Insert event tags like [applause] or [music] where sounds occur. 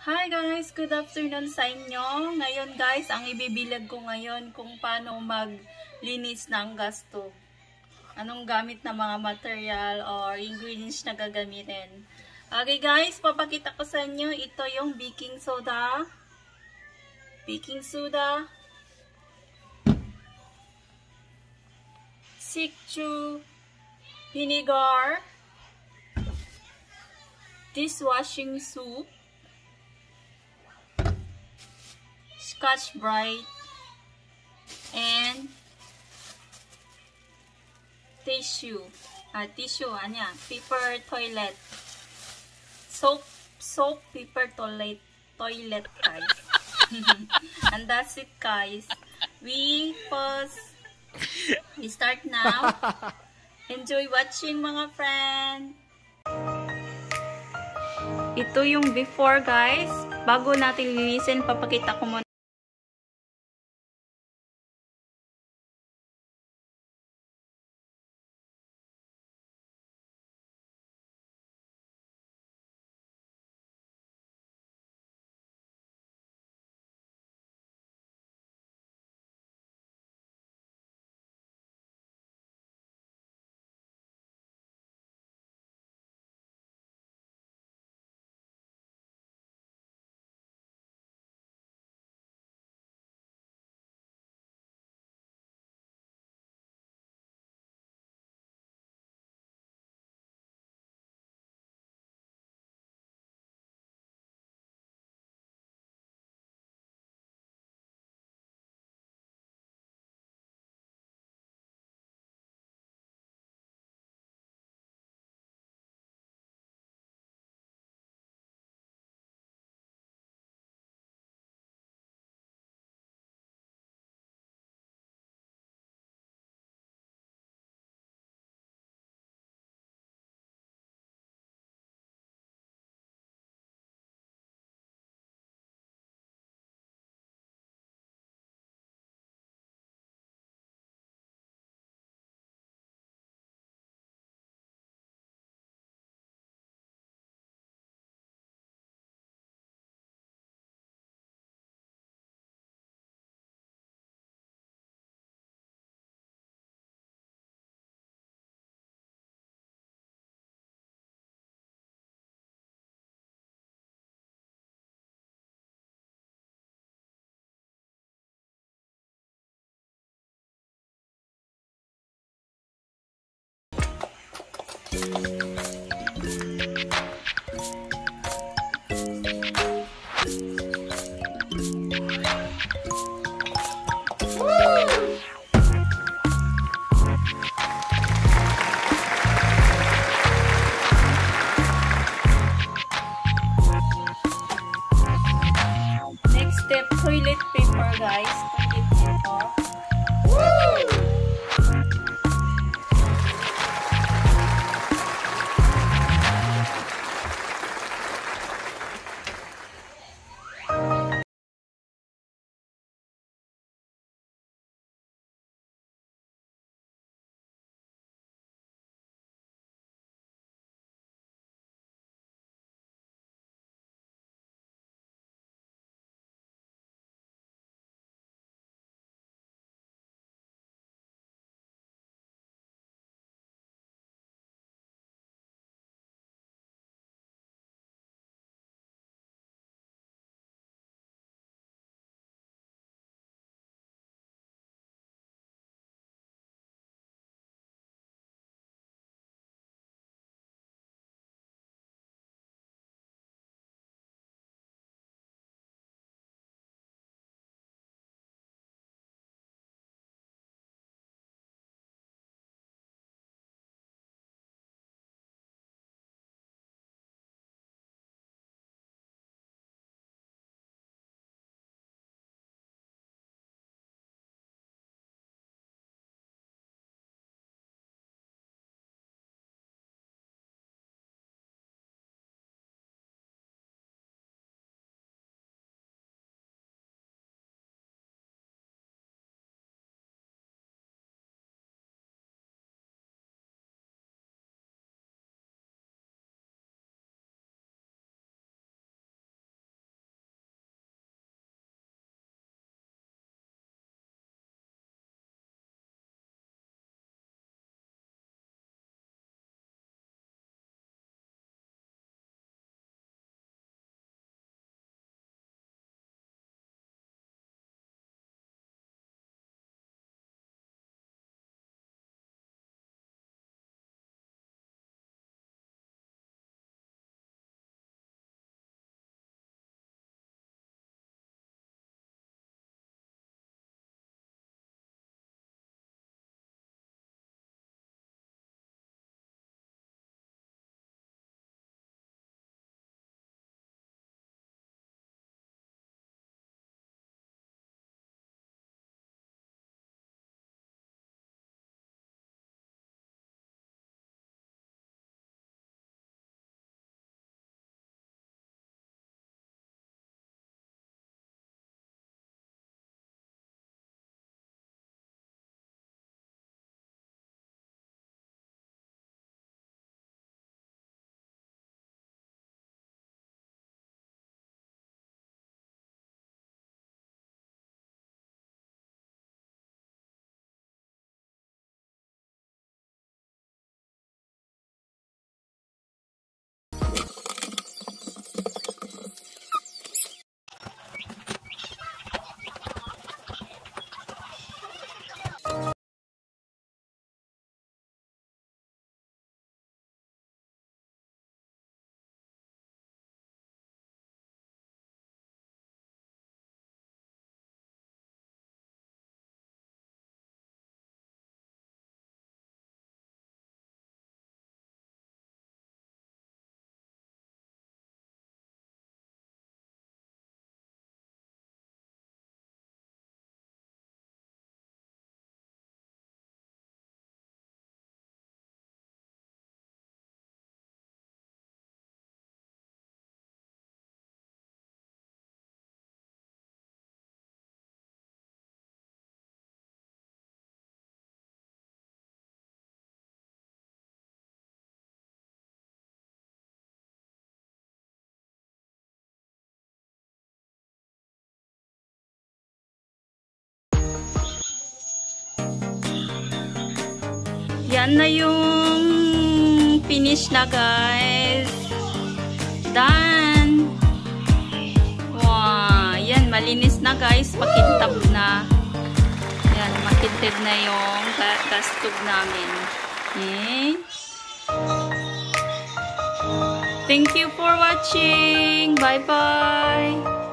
Hi guys! Good afternoon sa inyo. Ngayon guys, ang ibibilag ko ngayon kung paano maglinis ng gasto. Anong gamit na mga material or ingredients na gagamitin. Okay guys, papakita ko sa inyo. Ito yung baking soda. Baking soda. Sikchu vinegar. Dishwashing soup. Scotch Brite, and tissue. Ah, tissue, anya, paper toilet. Soap, soap, paper toilet, toilet, guys. [laughs] and that's it, guys. We pause. We start now. [laughs] Enjoy watching, mga friend. Ito yung before, guys. Bago natin linisin, papakita ko muna. Toilet paper guys. Toilet paper. Woo! Yan na yung finish na guys. Done. Wow. Yan, malinis na guys. Makintab na. Yan, makintab na yung gas tube namin. Okay. Thank you for watching. Bye-bye.